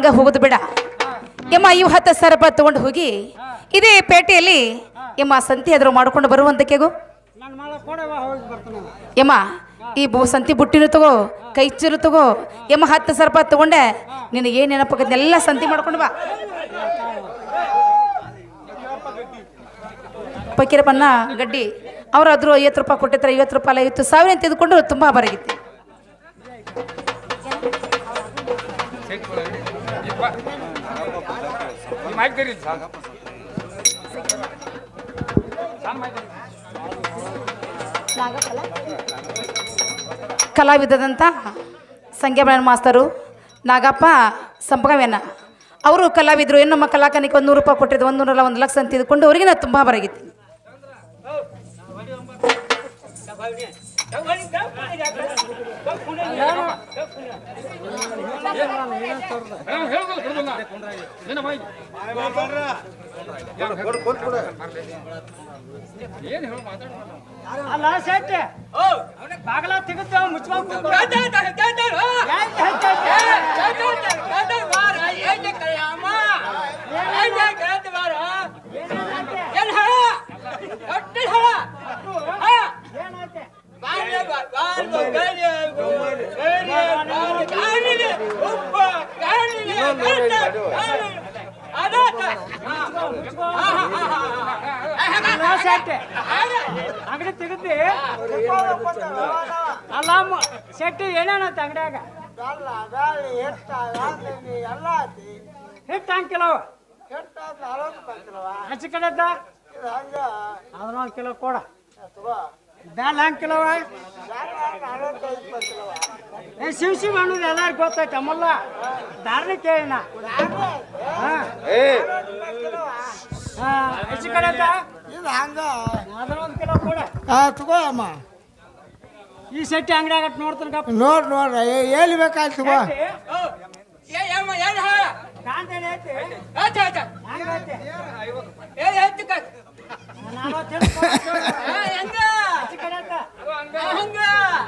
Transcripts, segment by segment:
ಹಂಗ ಹೋಗುದು ಬೇಡ. ಯಮ್ಮ ಇವು ಹತ್ತು ಸಾವಿರ ರೂಪಾಯಿ ತಗೊಂಡು ಹೋಗಿ ಇದೇ ಪೇಟೆಯಲ್ಲಿ ಯಮ್ಮ ಸಂತಿ ಅದ್ರ ಮಾಡ್ಕೊಂಡು ಬರುವಂತಕ್ಕೆ ಎಮ್ಮ ಮಳ ಹೋಗಿ ಬರ್ತಾನೆ ಯಮ್ಮ ಈ ಬೂ ಸಂತಿ ಬುಟ್ಟಿನೂ ತಗೋ ಕೈ ಚೀರು ತಗೋ ಯಮ್ಮ ಹತ್ತು ಸಾವಿರ ರೂಪಾಯಿ ತಗೊಂಡೆ ನಿನಗೆ ಏನು ನೆನಪಾಗತ್ತೆ? ಸಂತಿ ಮಾಡ್ಕೊಂಡು ಬಾ. ಪಕೀರಪ್ಪನ್ನ ಗಡ್ಡಿ ಅವರಾದ್ರೂ ಐವತ್ತು ರೂಪಾಯಿ ಕೊಟ್ಟಿದ್ರೆ ಐವತ್ತು ರೂಪಾಯಿ ಐವತ್ತು ಸಾವಿರ ಅಂತ ತೆಗೆದುಕೊಂಡು ತುಂಬ ಬರಗಿತ್ತು ಕಲಾವಿದದಂತ ಸಂಖ್ಯಾಬಳನ ಮಾಸ್ತರು ನಾಗಪ್ಪ ಸಂಪಗವೇನ ಅವರು ಕಲಾವಿದರು ನಮ್ಮ ಕಲಾಕನಿಗೆ ಒಂದು ನೂರು ರೂಪಾಯಿ ಕೊಟ್ಟಿದ್ದು ಒಂದು ನೂರಲ್ಲ ಒಂದು ಲಕ್ಷ ಅಂತ ತಿಳ್ಕೊಂಡು ಅವರಿಗೆ ನಾನು ತುಂಬ ಬರಗಿತ್ತು ಅಲ್ಲ ಸೆಟ್ ಬಾಗಲ ತೆಗೆದು ಹೆಚ್ಚಾಯ್ತು? ಏನಾಯ್ತು? ಅಂಗಡಿ ತೆಗೆದಿ ಅಲ್ಲ ಶೆಟ್ಟಿ ಏನೇನತ್ತ ಅಂಗಡಿಯಾಗ? ಹಿಟ್ಟ ರೂಪಾಯಿ ಕಿಲೋವ ಹೆಚ್ಚು ಕಡೆ ಇದ್ದ? ಇದು ಹಂಗ ಅದನ್ನ ಒಂದು ಕಿಲೋ ಕೊಡ. ಬ್ಯಾಲ್ ಹಂಗೆ ಕಿಲೋವ? ಏ ಶಿವ ಶಿವ ಅನ್ನೋದು ಎಲ್ಲಾರು ಗೊತ್ತೈತೆ ಅಮ್ಮಲ್ಲ ದಾರಣ ಕೇಳಿನ ಹಾ ಹಾ ಹೆಚ್ಚು ಕಡೆ? ಇದು ಹಂಗ. ಒಂದು ಕಿಲೋ ಕೊಡ. ಹಾ ತಗೋ ಅಮ್ಮ. ಈ ಸೆಟ್ಟಿ ಅಂಗಡಿಯಾಗ ನೋಡ್ತಾನೆ ಗಪ್ಪ ನೋಡ್ ನೋಡ್ರಿ ಎಲ್ಲಿ ಬೇಕಾಯ್ತು ತಗೋ ಕಾಂತೇನೆ ಐತಿ ಹಂಗೈತಿ ನಲವತ್ತು ಹೆಣ್ಣು ಕೊಡು, ಕೊಡು. ಹೆಚ್ಚು ಕಡೆ ಇದ್ದ?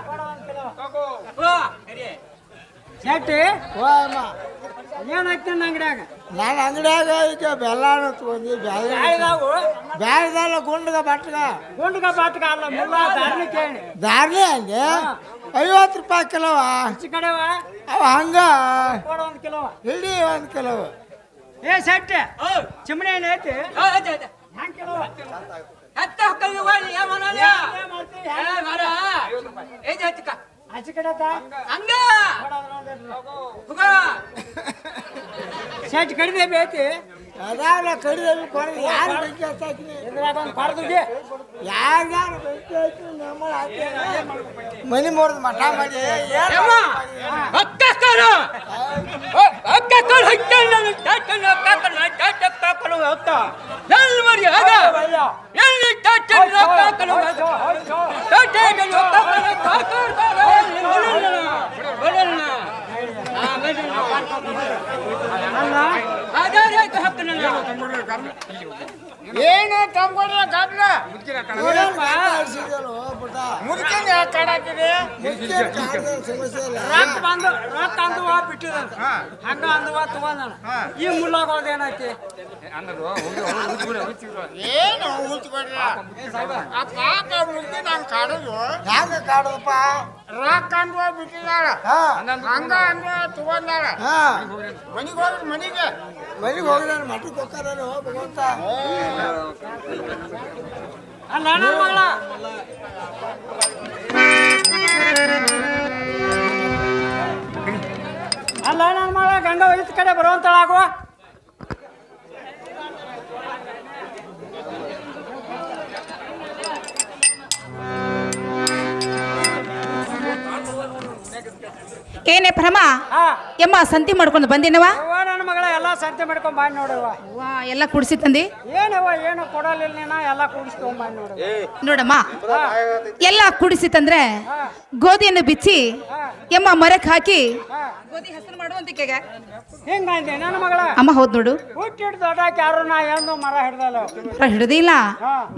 ಕೊಡ ಒಂದು ಕಿಲೋ ಸೆಟ್ಟಿ ಓ ಅಮ್ಮ ಏನಾಯ್ತು ನನ್ನ ಅಂಗಡಿಯಾಗ ನಾನು ಅಂಗಡಿಯಾಗ ಈಗ ಬೆಲ್ಲನ ತಗೊಂಡಿ ಬ್ಯಾಳಿ ಯಾರಿದಾವು ಬ್ಯಾಳಿದಲ್ಲ ಗುಂಡ್ಗ ಬಟ್ಗ. ಗುಂಡ್ಗ ಬಟ್ಗ ಅಲ್ಲ ಮುಲ್ಲ ದಾರ್ನಿ ಕೇಳಿ. ದಾರ್ಲಿ ಅಂದೆ? ಐವತ್ತು ರೂಪಾಯಿ ಕಿಲೋವ? ಕಡೆವ? ಅವ ಹಂಗ? ಒಂದು ಕಿಲೋ ಇಡೀ ಒಂದು ಕಿಲೋ ಏ ಸೆಟ್ ಚಿಮಣಿ ಏನೈತಿ ಹ್ಯಾಂಗ್? ಕೊಡ ಅದನ್ನ ಒಂದು ಸೆಟ್ ಕಡಿಮೆ ಬೇತಿ ಅದಾವಲ್ಲ ಕಡಿದೆ ಕೊಡಿ ಯಾರು ಬೆಂಕಿ ಹಚ್ಚಾಕಿನಿ ಯಾರು ಯಾರು ಬೆಂಕಿ ಹಚ್ಚಿ ನಮ್ಮ ಮನಿ ಮುರಿದು ಮಠ ಮಾಡಿ ಏನು ಏನು ತಂಬಡಿ ಗಬ್ಲ ಮುದುಕಿನ ಕಾಡಾಕಿದೆ? ರೊಕ್ಕ ಬಂದು ರೊಕ್ಕ ಅಂದುವ ಬಿಟ್ಟಿದಂತ ಹಂಗ ಅಂದುವ ತಗೊಂಡಣ ಈ ಮುಳ್ಳಾಗೋದು ಏನೈತಿ ಏನು ಆ ಕಾಕ ಮುದುಕಿ ನಂಗೆ ಕಾಡೋದು. ಹೆಂಗ ಕಾಡೋದಪ್ಪ? ರೊಕ್ಕ ಅಂದ್ವ ಬಿಟ್ಟಿದಾಳ ಹಾ. ಹಂಗ ಅಂದ್ವ ತಗೊಂಡಾಳ ಹಾ. ಮನಿಗೆ ಹೋಗ್ರಿ ಮನಿಗೆ. ಮನೆಗೆ ಹೋಗಿದಾರೆ ಮಠಕ್ಕೆ ಹೋಗ್ತಾರ ಭಗವಂತ. ಅಲ್ಲ ನನ್ನ ಮಗಳ. ಅಲ್ಲ ನನ್ನ ಮಗಳ ಗಂಗಾ ವಯಸ್ಸು ಕಡೆ ಬರುವಂತಳಾಗುವ? ಏನೇ ಭ್ರಮ? ಎಮ್ಮ ಯಮ್ಮ ಸಂತಿ ಮಾಡ್ಕೊಂಡು ಬಂದಿನವ? ಅವ್ವ ನನ್ನ ಮಗಳ ಎಲ್ಲ ಸಂತೆ ಮಾಡ್ಕೊಂಡ್ ಬಾಯ್ ನೋಡವ್ವ ವಾ ಎಲ್ಲ ಕುಡಿಸಿ ತಂದಿ? ಏನವ್ವ ಏನು ಕೊಡಲಿಲ್ಲ ನೀನ ಎಲ್ಲ ಕೂಡಿಸ್ಕೊಂಡ್ ಬಾಯ್ ನೋಡವ್ವ ನೋಡಮ್ಮ ಎಲ್ಲ ಕುಡಿಸಿ ತಂದ್ರೆ ಗೋಧಿಯನ್ನು ಬಿಚ್ಚಿ ಎಮ್ಮ ಮರಕ್ಕೆ ಹಾಕಿ ಹಾ ಗೋಧಿ ಹಸರು ಮಾಡುವಂತಿಕೆಗೆ. ಹಿಂಗಂದೆ ನನ್ನ ಮಗಳ. ಅಮ್ಮ ಹೌದ್ ನೋಡು. ದೊಡ್ಡಾಕ ಯಾರು ನಾ ಎಂದು ಮರ ಹಿಡ್ದಲ್ಲ. ಹಿಡಿದಿಲ್ಲ. ಹಿಡ್ದಿಲ್ಲ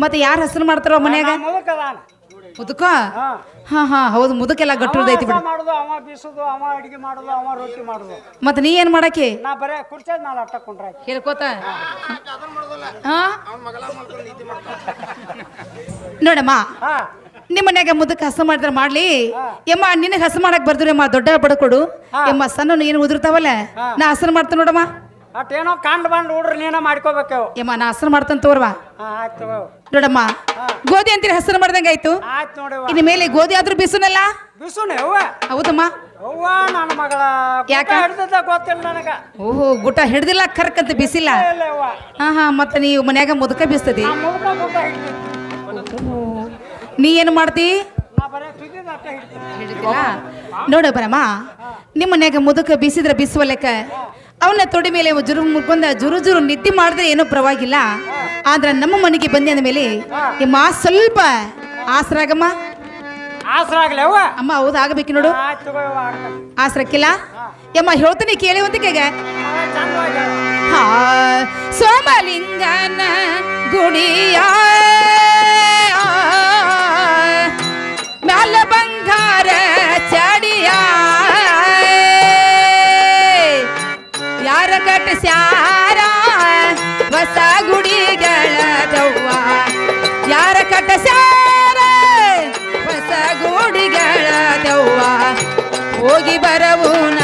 ಮತ್ತೆ ಯಾರು ಹಸರು ಮಾಡ್ತಾರೋ ಮನ್ಯಾಗ? ಮುದುಕದಾನ. ಮುದುಕ? ಹಾ ಹಾ ಹಾ ಹೌದು ಮುದುಕೆಲ್ಲ ಗಟ್ಟುದೈತಿ ಬಿಡು. ಮಾಡೋದು ಅವ ಬೀಸುದು ಅವ ಅಡಿಗೆ ಮಾಡೋದು ಅವ ರೊಟ್ಟಿ ಮಾಡೋದು. ಮತ್ತೆ ನೀ ಏನ್ ಮಾಡಕ್ಕೆ ನಾ ಬರೇ ಕುರ್ಚದ್ ನಾನು ಅಟ್ಟ ಕುಂಡ್ರ. ಹೇಳ್ಕೋತ. ಹಾ. ನೋಡಮ್ಮ ಹಾ. ನಿಮ್ಮ ಮನ್ಯಾಗ ಮುದಕ ಹಸ ಮಾಡಿದ್ರೆ ಮಾಡ್ಲಿ. ಯಮ್ಮ ನಿನಗೆ ಹಸ ಮಾಡಕ್ ಬರ್ದ್ರಿ ಅಮ್ಮ ದೊಡ್ಡ ಬಡಕೊಡು ಯಮ್ಮ ಸಣ್ಣ ಏನು ಉದುರ್ತಾವಲ್ಲ? ನಾ ಹಸನ್ ಮಾಡ್ತೇನೆ ನೋಡಮ್ಮ. ಅಟ್ಟೇನೋ ಕಂಡ್ ಬಂದ್ ಹುಡ್ರಿ ನೀನ ಮಾಡ್ಕೋಬೇಕು. ಯಮ್ಮ ನಾ ಹಸನ ಮಾಡ್ತಾನೆ ತೋರ್ವಾ. ಆಯ್ತು. ನೋಡಮ್ಮ ಗೋಧಿ ಅಂತೀರಿ ಹೆಸರು ಮಾಡ್ದಂಗೆ ಆಯ್ತು? ಆಯ್ತು ನೋಡಿವ ಇನ್ನು ಮೇಲೆ ಗೋಧಿ ಆದ್ರೂ ಬಿಸುನಲ್ಲ? ಬಿಸುನೆ ಅವ್ವ ಹೌದಮ್ಮ. ಅವ್ವ ನನ್ನ ಮಗಳ. ಯಾಕ? ಹಿಡ್ದದ ಗೊತ್ತಿಲ್ಲ ನನಗ. ಓಹೋ ಗುಟ ಹಿಡ್ದಿಲ್ಲ ಕರ್ಕಂತ ಬಿಸಿಲ್ಲ. ಇಲ್ಲ ಅವ್ವ ಹಾ ಹಾ ಮತ್ತೆ ನೀವು ಮನ್ಯಾಗ ಮುದಕ ಬಿಸ್ತದಿ? ನಾ ಮುಗ್ದ ಮುಗ್ದ ಹಿಡ್ತೀನಿ ನೀ ಏನು ಮಾಡ್ತಿ? ನಾ ಬರೇ ತುದಿದ ಅಟ್ಟ ಹಿಡ್ತೀನಿ ನೋಡ ಬರಮ್ಮ ನಿಮ್ಮ ಮನ್ಯಾಗ ಮುದುಕ ಬೀಸಿದ್ರೆ ಬಿಸುವ ಲೆಕ್ಕ. ಅವನ ತೊಡೆ ಮೇಲೆ ಜುರು ಮುರ್ಕೊಂಡ ಜುರು ಜುರು ನಿದ್ದೆ ಮಾಡಿದ್ರೆ ಏನೋ ಪರವಾಗಿಲ್ಲ. ಆದ್ರೆ ನಮ್ಮ ಮನೆಗೆ ಬಂದೆ ಅಂದ ಮೇಲೆ ನಿಮ್ಮ ಸ್ವಲ್ಪ ಆಸರಾಗಮ್ಮ. ಆಗಮ್ಮ ಅವ್ವ. ಅಮ್ಮ ಹೌದು ಆಗಬೇಕು ನೋಡು. ಆಸರ. ಆಸರಕ್ಕಿಲ್ಲ? ಯಮ್ಮ ಹೇಳ್ತೀನಿ ಕೇಳಿ ಒಂದು ಕೇಗ ಚಂದವಾಗಿ ಹೇಳು. ಹಾ ಸೋಮಲಿಂಗನ ಗುಡಿಯ ಯಾರ ಕಟ್ಟಿಸ್ಯಾರ ಹೊಸ ಗುಡಿಗಳ ದವ್ವ. ಯಾರ ಕಟ್ಟಿಸ್ಯಾರ ಹೊಸ ಗುಡಿಗಳ ದವ್ವ. ಹೋಗಿ ಬರವುನ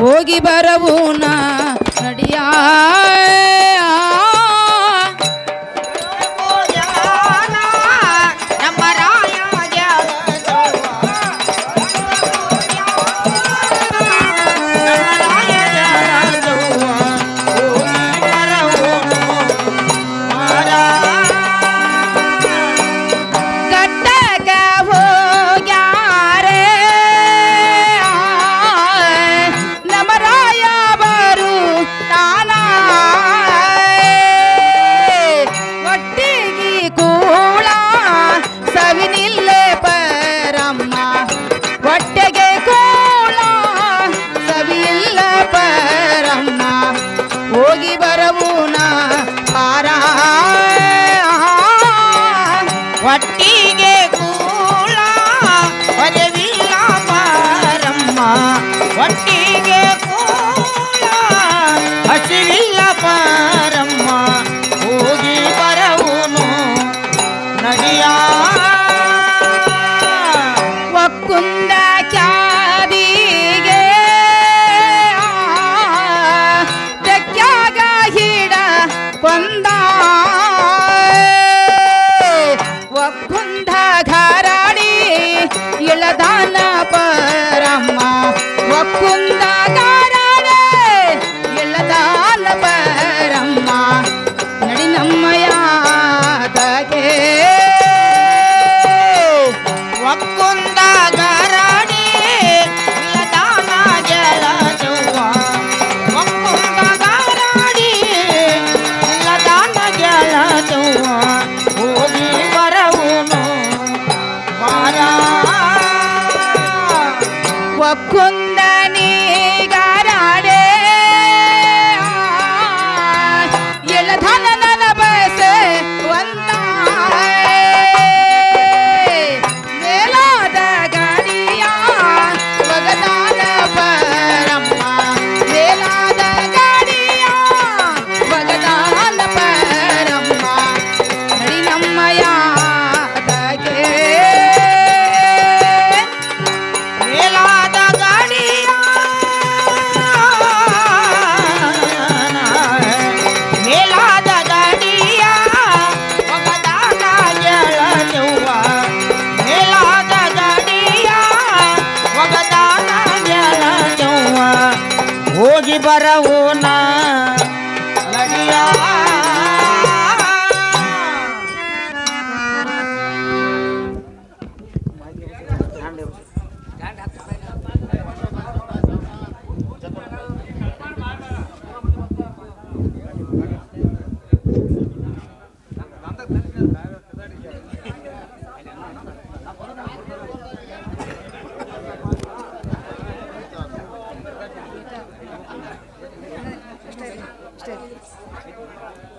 ಹೋಗಿ ನಾ ನಡಿಯ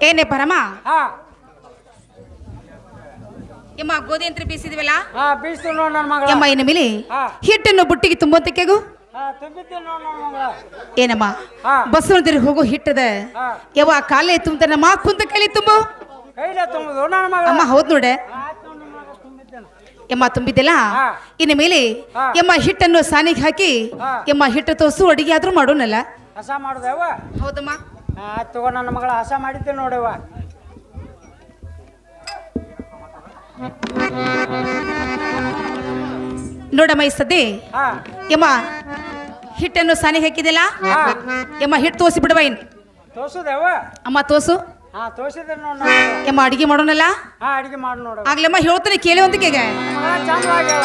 ಏನೇ ಪರಮ? ಹಾ. ಎಮ್ಮ ಗೋಧಿ ಅಂತ ಬೀಸಿದ್ವಲ್ಲ? ಬೀಸ್ತು ನೋಡ್ ನನ್ನ ಮಗಳ. ಇನ್ನು ಮೇಲೆ? ಹಿಟ್ಟನ್ನು ಬುಟ್ಟಿಗೆ ಮಗಳ. ಏನಮ್ಮ? ಹಾ. ಹೋಗು ಹಿಟ್ಟದ. ಯಾವ ಕಾಲೇ ತುಂಬ ನಮ್ಮ ಕುಂತ ಕೈಲಿ ತುಂಬು. ಅಮ್ಮ ಹೌದ್ ನೋಡೆ. ಎಮ್ಮ ತುಂಬಿದ್ದೆಲ್ಲ? ಇನ್ನ ಮೇಲೆ. ಎಮ್ಮ ಹಿಟ್ಟನ್ನು ಸಾನಿಗೆ ಹಾಕಿ. ಎಮ್ಮ ಹಿಟ್ಟು ತೋಸು ಅಡಿಗೆ ಆದ್ರೂ ಮಾಡೋಣಲ್ಲ ಹೌದಮ್ಮ. ಆಯ್ತು ತಗೋ ನನ್ನ ಮಗಳ ಹಸ ಮಾಡಿದ್ದೆ ನೋಡವ್ವ ನೋಡಮ್ಮ ಈ ಸದ್ದಿ ಹಾ. ಎಮ್ಮ ಹಿಟ್ಟನ್ನು ಸಾನಿ ಹಾಕಿದಿಲ್ಲ ಹಾ. ಎಮ್ಮ ಹಿಟ್ಟು ತೋಸಿ ಬಿಡವ ಇನ್. ತೋರ್ಸುದೇವ ಅಮ್ಮ ತೋಸು ಹಾ ತೋರ್ಸಿದ್ದೆ ನೋಡ್. ಎಮ್ಮ ಅಡಿಗೆ ಮಾಡೋಣಲ್ಲ ಹಾ ಅಡಿಗೆ ಮಾಡಿ ನೋಡವ್ವ ಆಗ್ಲಮ್ಮ ಹೇಳ್ತಾನೆ ಕೇಳಿ ಒಂದು ಮಗಳ ಆ ಮಾಡುನು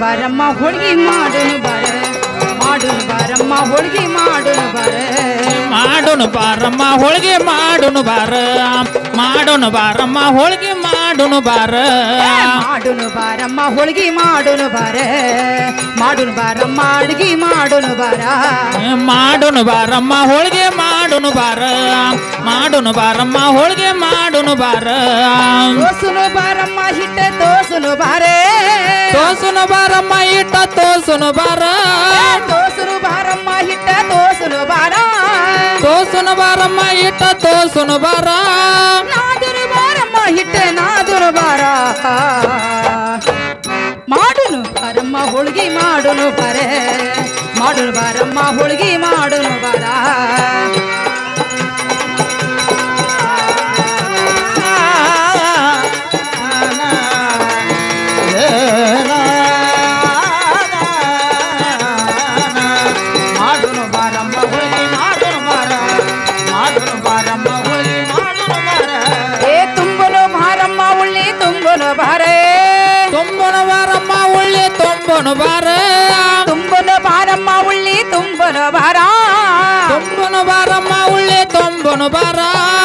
ಬಾರಮ್ಮ ಹೋಳಿಗೆ ಮಾಡೋನು ಬಾರ. ಮಾಡುನು ಬಾರಮ್ಮ ಹೋಳಿಗೆ ಮಾಡೋನು ಬಾರ. ಮಾಡೋನು ಬಾರಮ್ಮ ಹೋಳಿಗೆ ಮಾಡೋನು ಬಾರ. ಮಾಡೋನು ಬಾರಮ್ಮ ಹೋಳಿಗೆ ಮಾಡೋನು ಬಾರ. ಮಾಡುನು ಬಾರಮ್ಮ ಹೋಳಿಗೆ ಮಾಡುನು ಬಾರ. ಮಾಡುನು ಬಾರಮ್ಮ ಅಡಿಗೆ ಮಾಡುನು ಬಾರ. ಮಾಡೋನು ಬಾರಮ್ಮ ಹೋಳಿಗೆ ಮಾಡೋನು ಬಾರ. ಮಾಡೋನು ಬಾರಮ್ಮ ಹೋಳಿಗೆ ಮಾಡೋನು ಬಾರ. ತೋಸುನು ಬಾರಮ್ಮ ಹಿಟ್ಟ ತೋಸುನು ಬಾರೇ. ತೋಸುನು ಬಾರಮ್ಮ ಇಟ್ಟ ತೋಸುನು ಬಾರ. ತೋಸುನು ಬಾರಮ್ಮ ಹಿಟ್ಟ ತೋಸುನು ಬಾರ. ತೋಸುನು ಬಾರಮ್ಮ ಇಟ್ಟ ತೋಸುನು ಬಾರ. ನಾದುರು ಬಾರಮ್ಮ ಹಿಟ್ಟ ಬಾರ. ಮಾಡುನು ಬಾರಮ್ಮ ಹೋಳಿಗೆ ಮಾಡುನು ಬಾರೆ ಮಾಡುನು ಬಾರಮ್ಮ ಮಾಡುನು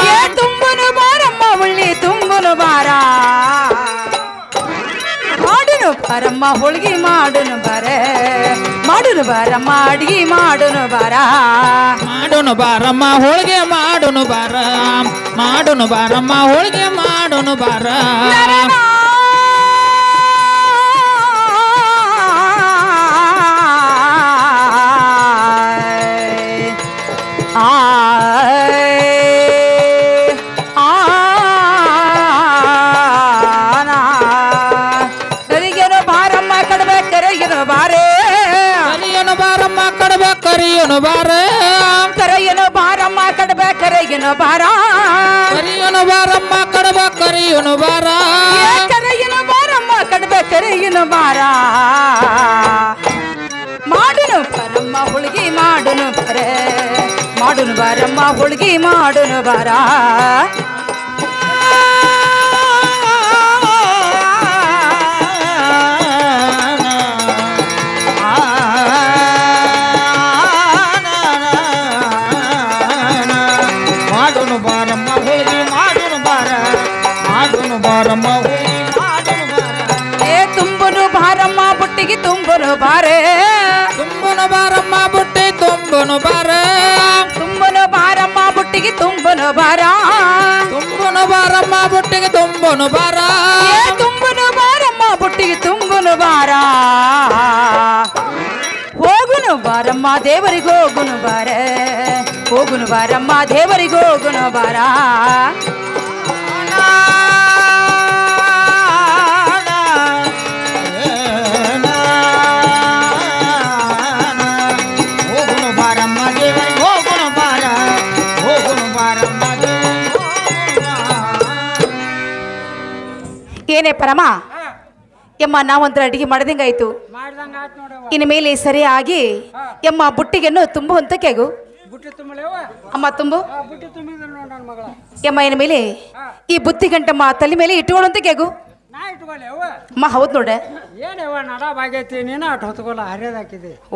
ಏ ತುಂಬನು ಬಾರಮ್ಮ ಹುಳ್ಳಿ ತುಂಬನು ಬಾರ. ಮಾಡುನು ಬಾರಮ್ಮ ಹೋಳಿಗೆ ಮಾಡುನು ಬಾರೆ. ಮಾಡುನು ಬಾರಮ್ಮ ಅಡಿಗೆ ಮಾಡುನು ಬಾರ. ಮಾಡುನು ಬಾರಮ್ಮ ಹೋಳಿಗೆ ಮಾಡುನು ಬಾರ. ಮಾಡುನು ಬಾರಮ್ಮ ಹೋಳಿಗೆ ಮಾಡುನು ಬಾರ. ಬಾರ ಕರೆಯನು ಬಾರಮ್ಮ ಕಡಬೆ ಕರೆಗೆನು ಬಾರ ಕರಿಯನು ಬಾರಮ್ಮ ಕಡಬ ಕರಿಯನು ಬಾರ ಏ ಕರೆಯನು ಬಾರಮ್ಮ ಕಡಬೆ ಕರೆಗೆನು ಬಾರ ಮಾಡುನು ಬರಮ್ಮ ಹುಡುಗಿ ಮಾಡುನು ಬರೆ ಮಾಡುನು ಬಾರಮ್ಮ ಹುಡುಗಿ ಮಾಡುನು ಬಾರ ತುಂಬನು ಬಾರ ತುಂಬುನು ಬಾರಮ್ಮ ಬುಟ್ಟಿಗೆ ತುಂಬುನು ಬಾರ ತುಂಬನು ಬಾರಮ್ಮ ಬುಟ್ಟಿಗೆ ತುಂಬನು ಬಾರ ಏ ತುಂಬುನು ಬಾರಮ್ಮ ಬುಟ್ಟಿಗೆ ತುಂಬುನು ಬಾರ ಹೋಗುನು ಬಾರಮ್ಮ ದೇವರಿಗೆ ಹೋಗುನು ಬಾರ ಹೋಗುನು ಬಾರಮ್ಮ ದೇವರಿಗೆ ಹೋಗುನು ಬಾರ ಏನೇ ಪರಮ? ಎಮ್ಮ ನಾವಂತರ ಅಡಿಗೆ ಮಾಡ್ದಂಗಾಯ್ತು. ಮಾಡ್ದಂಗ ಆಯ್ತು ನೋಡವ್ವ ಇನ್ನು ಮೇಲೆ ಸರಿಯಾಗಿ ಎಮ್ಮ ಬುಟ್ಟಿಗೆನ್ನು ತುಂಬು ಅಂತ ಕೇಗು. ಅಮ್ಮ ತುಂಬು. ಎಮ್ಮ ಇನ್ನು ಮೇಲೆ ಈ ಬುತ್ತಿ ಗಂಟಮ್ಮ ತಲೆ ಮೇಲೆ ಇಟ್ಟುಕೊಳ್ಳುವಂತ ಅಂತ ಇಟ್ಕೊಳ್ಳಿ ಅವ್ವ. ಅಮ್ಮ ಹೌದು ನೋಡ.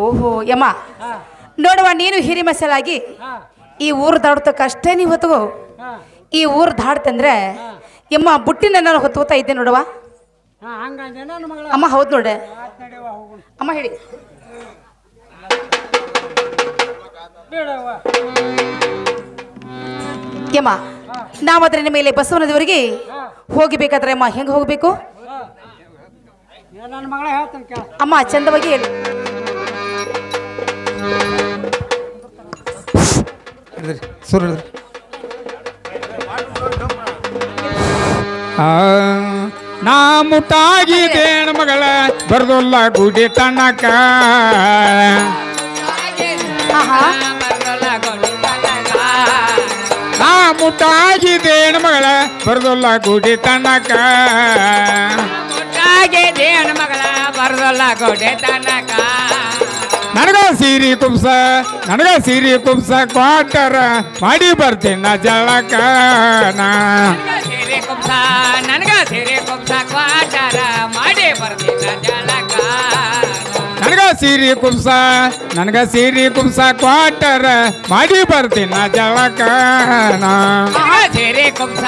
ಓಹೋ ಯಮ್ಮ ನೋಡುವ ನೀನು ಹಿರಿ ಮಸಾಲಾಗಿ ಈ ಊರು ದಾಡ್ತಕ್ಕಷ್ಟೇ ನೀವು ಹೊತ್ತು ಈ ಊರು ದಾಡ್ತಂದ್ರೆ ಎಮ್ಮ ಬುಟ್ಟಿನ ನಾನು ಹೊತ್ತೋತಾ ಇದ್ದೆ ನೋಡವ ಹಾ ಹಂಗಂದೆ ನನ್ನ ಮಗಳ. ಅಮ್ಮ ಹೌದು ನೋಡ. ಅಮ್ಮ ಹೇಳಿ. ಯಮ್ಮ ನಾವಾದ್ರೆ ನಿಮ್ಮ ಮೇಲೆ ಬಸವನದವರಿಗೆ ಹೋಗಿಬೇಕಾದ್ರೆ ಅಮ್ಮ ಹೆಂಗೆ ಹೋಗಬೇಕು? ಹಾ. ನನ್ನ ಮಗಳ ಹೇಳ್ತಾನೆ ಅಮ್ಮ ಚಂದವಾಗಿ ಹೇಳಿ. ಸುರ್ ನಾ ಮುಟ್ಟಾಗಿದ್ದೇನು ಮಗಳ ಬರ್ದೊಲ್ಲ ಗುಡಿ ತನಕ. ನಾ ಮುಟ್ಟಾಗಿದ್ದೇನು ಮಗಳ ಬರ್ದೊಲ್ಲ ಗುಡಿ ತನಕ. ಮುಟ್ಟಾಗಿದ್ದೇನು ಮಗಳ ಬರ್ದಲ್ಲ ಗುಡಿ ತನಕ. ನನಗ ಸೀರಿ ಕುಬ್ಸ ನನಗ ಸೀರಿ ಕುಬ್ಸ ಕ್ವಾಟರ ಮಾಡಿ ಬರ್ತೀನಿ ನಾ ಜಳಕ ನಾ. ಕುಬ್ಸ ನನಗ ಸೀರೆ ಕೊಬ್ಸ ಕ್ವಾಟರ ಮಾಡಿ ಬರ್ತೀನ ಜಳಕ ನನಗ ಸೀರಿ ಕುಬ್ಸ ನನಗ ಸೀರಿ ಕುಬ್ಸ ಕ್ವಾಟರ ಮಾಡಿ ಬರ್ತೀನಿ ಜಲಕ. ಜಳಕ ಸೀರೆ ಕುಬ್ಸ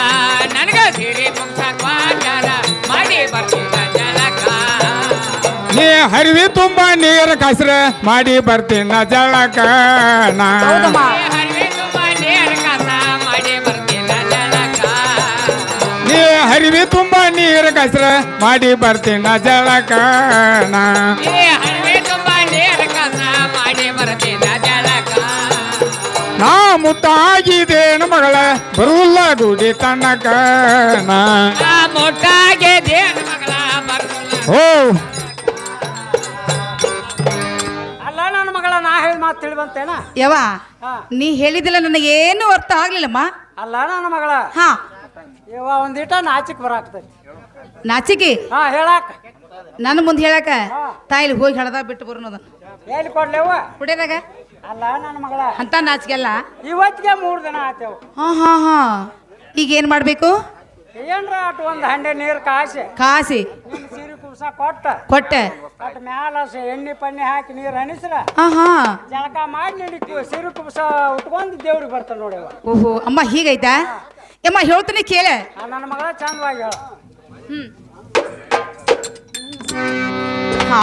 ನನಗ ಸೀರೆ ಕುಬ್ಸ ಕ್ವಾಟರ ಮಾಡಿ ಬರ್ತೀನ ಜಲಕ. ನೀ ಹರಿವಿ ತುಂಬ ನೀರು ಕಸ್ರ ಮಾಡಿ ಬರ್ತೀನಿ ನಾ ಜಳಕ ನಾ ನೀ ಹರಿವಿ ತುಂಬ ನೀರ ಕಸರ ಮಾಡಿ ಬರ್ತೀನಿ ನಾ ಜಳಕ ನಾ ಏ ಹರಿವೆ ತುಂಬ ನೀರು ಕಸ ಮಾಡಿ ಬರ್ತೀನ ಜಳಕ ನಾ ಮುಟ್ಟಾಗಿದ್ದೇನು ಮಗಳ ಬರುಲ್ಲ ಗುಡಿ ತನಕ ಬರ್ದಲ್ಲ ಓ ಅಲ್ಲ ನನ್ನ ಮಗಳ ನಾ ಹೇಳಿದ ಮಾತು ತಿಳಿಬಂತೇನ ಯವ ಹಾ. ನೀ ಹೇಳಿದಿಲ್ಲ ನನಗೇನು ಅರ್ಥ ಆಗ್ಲಿಲ್ಲಮ್ಮ. ಅಲ್ಲ ನನ್ನ ಮಗಳ ಹಾ. ಇವ ಒಂದಿಟ ನಾಚಿಕ್ ಬರಾಕ್ತೈತಿ ನಾಚಿಕೆ? ಹಾ ಹೇಳಾಕ. ನನ್ನ ಮುಂದೆ ಹೇಳಕ? ತಾಯಿಲಿ ಹೋಗಿ ಹೇಳದ ಬಿಟ್ಟು ಬರೋದನ್ನ ಎಲ್ಲಿ ಕೊಡ್ಲೇವ ಕುಡಿಯದಾಗ? ಅಲ್ಲ ನನ್ನ ಮಗಳ. ಅಂತ ನಾಚಿಕೆ ಅಲ್ಲ? ಇವತ್ತಿಗೆ ಮೂರು ದಿನ ಆತೇವು ಹಾ ಹಾ ಹಾ. ಈಗ ಏನು ಮಾಡಬೇಕು? ಏನ್ರ ಅಟ್ ಒಂದು ಹಂಡೆ ನೀರು ಕಾಸಿ. ಕಾಸಿ. ಸೀರೆ ಕುಬ್ಸ ಕೊಟ್ಟ. ಕೊಟ್ಟೆ. ಅಟ್ ಮ್ಯಾಲ ಎಣ್ಣೆ ಪಣ್ಣೆ ಹಾಕಿ ನೀರು ಹನಿಸ್ರ ಹಾ ಹಾ. ಜಳಕ ಮಾಡಿ ನೀಡಿ ಸೀರೆ ಕುಬ್ಸ ಉಟ್ಕೊಂಡು ದೇವ್ರಿಗೆ ಬರ್ತಾನೆ ನೋಡಿ ಓಹೋ ಅಮ್ಮ ಹೀಗೈತಾ? ಯಮ್ಮ ಹೇಳ್ತೀನಿ ಕೇಳೆ. ನನ್ನ ಮಗಳ ಚಂದವಾಗಿ ಹೇಳ. ಹಾ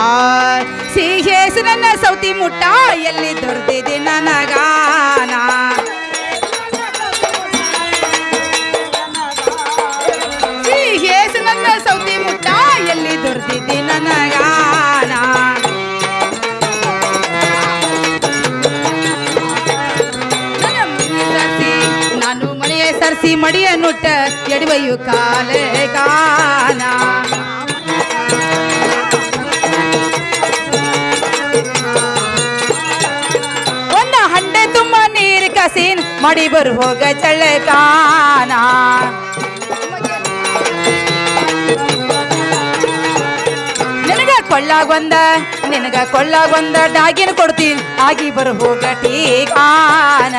ಸಿಹೇಸು ನನ್ನ ಸೌತಿ ಮುಟ್ಟ ಎಲ್ಲಿ ದೊರೆದಿದೆ ನನಗಾನ ಸಿಹೇಸು ನನ್ನ ಸೌತಿ ಮುಟ್ಟ ಎಲ್ಲಿ ದೊರೆದಿದೆ ಸರ್ಸಿ ಮಡಿಯ ನುಟ್ಟ ಎಡವಯ್ಯು ಕಾಲ ಕಾನ ಒಂದು ಹಂಡೆ ತುಂಬ ನೀರ್ ಕಸಿನ್ ಮಡಿ ಬರು ಹೋಗ ಚಳ್ಳಕಾನ ನಿನಗ ಕೊಳ್ಳಾಗೊಂದ ನಿನಗ ಕೊಳ್ಳಾಗೊಂದ ಡಾಗಿನ ಕೊಡ್ತೀನಿ, ಆಗಿ ಬರು ಹೋಗ ಟೀಕಾನ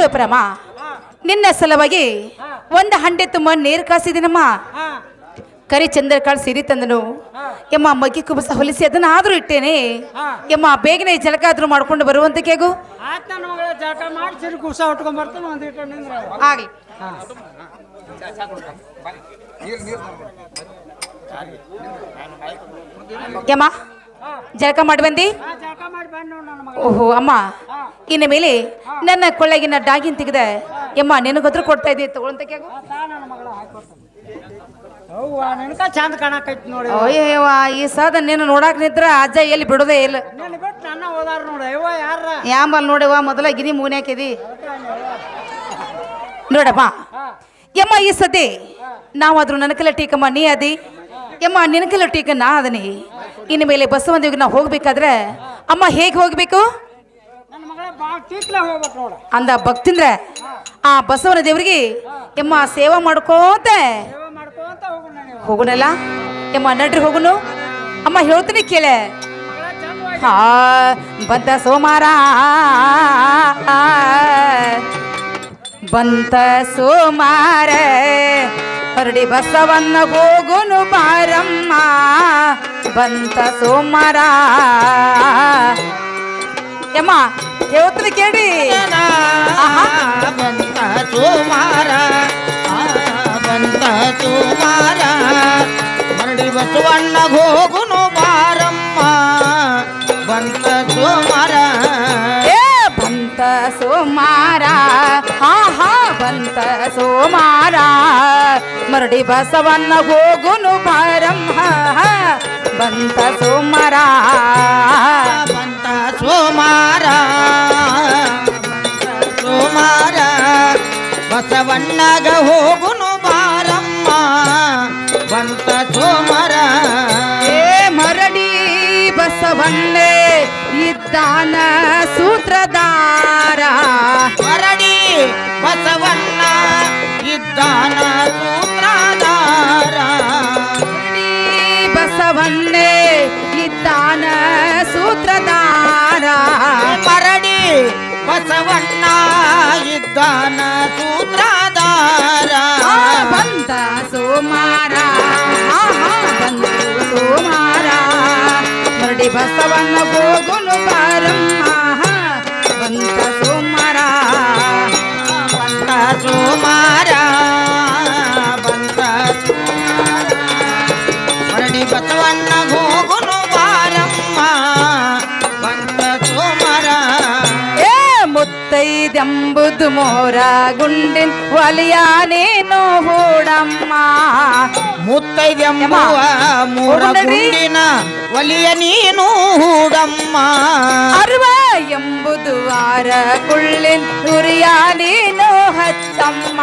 ನೋಡು ಪ್ರಮ. ನಿನ್ನ ಸಲುವಾಗಿ ಒಂದು ಹಂಡೆ ತುಂಬ ನೀರು ಕಾಸಿದಿನಮ್ಮ ಹಾ. ಕರಿ ಚಂದ್ರಕಾಳು ಸಿರಿ ತಂದನು. ಎಮ್ಮ ಮಗ್ಗಿ ಕುಬಸ ಹೊಲಿಸಿ ಅದನ್ನ ಆದ್ರೂ ಇಟ್ಟೇನೆ. ಎಮ್ಮ ಬೇಗನೆ ಜಳಕ ಆದ್ರೂ ಮಾಡ್ಕೊಂಡು ಬರುವಂತ ಕೇಗು. ಆಗ್ಲಿ ಯಮ್ಮ ಜಳಕ ಮಾಡಿ ಬಂದಿ? ಓಹೋ ಅಮ್ಮ. ಇನ್ನ ಮೇಲೆ ನನ್ನ ಕೊಳ್ಳಗಿನ ಡಾಗಿನ್ ತೆಗೆದ. ಯಮ್ಮ ನಿನಗದ್ರು ಕೊಡ್ತಾ ಇದ್ದೀವಿ ತಗೊಳಂತ ಚಂದ ಕಾಣಕೈತಿ ನೋಡಿ ಅಯ್ಯವ್ವ ಈ ಸಾದ ನೀನು ನೋಡಾಕ ನಿಂತ್ರ ಅಜ್ಜ ಎಲ್ಲಿ ಬಿಡೋದೇ ಇಲ್ಲ. ಯಾಂಬಲ್ ನೋಡವ್ವ ಮೊದಲ ಗಿನಿ ಮೂನ್ಯಾಕಿದಿ ನೋಡಪ್ಪ. ಯಮ್ಮ ಈ ಸತಿ ನಾವಾದ್ರೂ ನನಕಲ ಟೀಕಮ್ಮ ನೀ ಅದಿ ಯಮ್ಮ ನಿನಕಲ್ಲ ಟೀಕ ನಾ ಅದನಿ ಇನ್ನು ಮೇಲೆ ಬಸವನ ನಾವು ಹೋಗ್ಬೇಕಾದ್ರೆ ಅಮ್ಮ ಹೇಗೆ ಹೋಗ್ಬೇಕು? ಅಂದ ಭಕ್ತಿಂದ್ರ ಆ ಬಸವನ ದೇವರಿಗೆ ಎಮ್ಮ ಸೇವಾ ಮಾಡ್ಕೋತ ಹೋಗುಣಲ್ಲ ಎಮ್ಮ ನಡ್ರಿ ಹೋಗುನು. ಅಮ್ಮ ಹೇಳ್ತೀನಿ ಕೇಳೆ. ಹಾ ಬಂತ ಸೋಮಾರ. ಬಂತ ಸೋಮಾರ ಹೊರಡಿ ಬಸವನ್ನ ಹೋಗುನು ಬಾರಮ್ಮ ಬಂತ ಸೋಮಾರ. ಯಮ್ಮ ಯಾವತ್ತ ಕೇಳಿ. ಬಂತ ಸೋಮಾರ ಬಂತ ಸೋಮಾರ. ಮರಡಿ ಬಸವಣ್ಣ ಹೋಗುನು ಸೋಮಾರ. ಮರಡಿ ಬಸವನ್ನ ಹೋಗುನು ಬಾರಮ್ಮ ಬಂತ ಸೋಮಾರ. ಬಂತ ಸೋಮಾರ. ಸೋಮಾರ. ಬಸವಣ್ಣಗ ಹೋಗುನು ಬಾರಮ್ಮ. ಬಂತ ಸೋಮಾರ. ಏ ಮರಡಿ ಬಸವನ್ನೇ ಇದ್ದಾನ ಸೂತ್ರಧಾರ ಬಸವನ್ನೇ ಇದ್ದಾನ ಸೂತ್ರಧಾರ. ಮರಡಿ ಬಸವಣ್ಣ ಇದ್ದಾನ ಸೂತ್ರಧಾರ. ಬಂತ ಸೋಮಾರ. ಬಂತು ಸೋಮಾರ. ಮರಡಿ ಬಸವನ್ನ ಗೋಗುಲು ಬಾರಮ್ಮ. ಬಂತ ಮುತ್ತೈದೆಂಬುದು ಮೋರ ಗುಂಡಿನ ಒಲಿಯಾನೇನು ಹೂಡಮ್ಮ. ಮುತ್ತೈದೆಂಬುವ ಮೂರ. ಗುಂಡಿನ ಒಲಿಯ ನೀನು ಹೂಡಮ್ಮ. ಅರ್ವ ಎಂಬುದು ವಾರ ಕುಳ್ಳಿನ ನೀನು ಹತ್ತಮ್ಮ.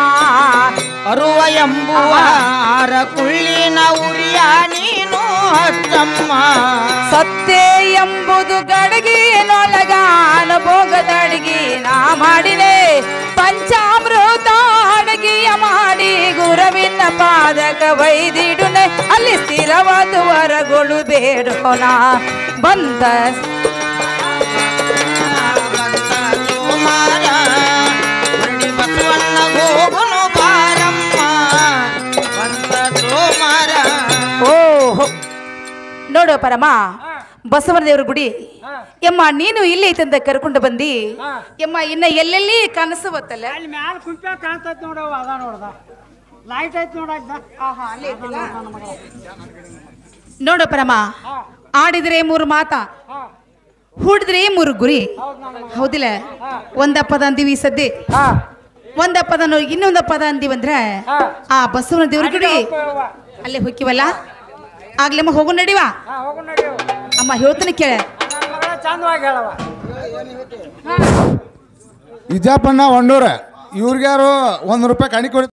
ಅರುವ ಎಂಬುವ ಆರ ಕುಳ್ಳಿನ ಉರಿಯ ನೀನು ಹತ್ತಮ್ಮ. ಸತ್ತೆ ಎಂಬುದು ಗಡಗಿನೊಳಗಾನ ಅಡಿಗೆ ನಾ ಮಾಡಿದೆ. ಪಂಚಾಮೃತ ಅಡಗಿಯ ಮಾಡಿ ಗುರವಿನ ಪಾದಕ ವೈದಿಡುನೆ ಅಲ್ಲಿ ಸ್ಥಿರವಾದ ವರಗಳು ಬೇಡೋಣ. ಬಂದ ನೋಡು ಪರಮ. ಬಸವನ ದೇವ್ರ ಗುಡಿ ಎಮ್ಮ ನೀನು ಇಲ್ಲಿ ಐತಂತ ಕರ್ಕೊಂಡು ಬಂದಿ. ಎಮ್ಮ ಇನ್ನ ಎಲ್ಲೆಲ್ಲಿ ಕನಸು ಬತ್ತಲ್ಲ ಅಲ್ಲಿ ಮ್ಯಾಲ ಕುಂಪೆ ಕಾಣ್ತೈತಿ ನೋಡವ ಅದ ನೋಡ್ದ. ಲೈಟ್ ಐತಿ ನೋಡ ನೋಡು ಪರಮ ಆಡಿದ್ರೆ ಮೂರು ಮಾತ ಹೂಡಿದ್ರೆ ಮೂರು ಗುರಿ. ಹೌದಿಲ್ಲ? ಒಂದ ಪದ ಅಂದಿವಿ ಸದ್ದಿ. ಒಂದ ಪದ ಇನ್ನೊಂದ ಪದ ಅಂದಿವಂದ್ರ ಆ ಬಸವನ ದೇವ್ರ ಗುಡಿ ಅಲ್ಲೇ ಹೋಗಿವಲ್ಲ ಆಗ್ಲಮ್ಮ ಹೋಗು ನಡಿವ. ಅಮ್ಮ ಹೇಳ್ತಾನೆ ಕೇಳ. ಇಜಾಪಣ್ಣ ಒಂಡೂರ ಇವ್ರಿಗ್ಯಾರು ಒಂದು ರೂಪಾಯಿ ಕಣಿ ಕೊಡಿ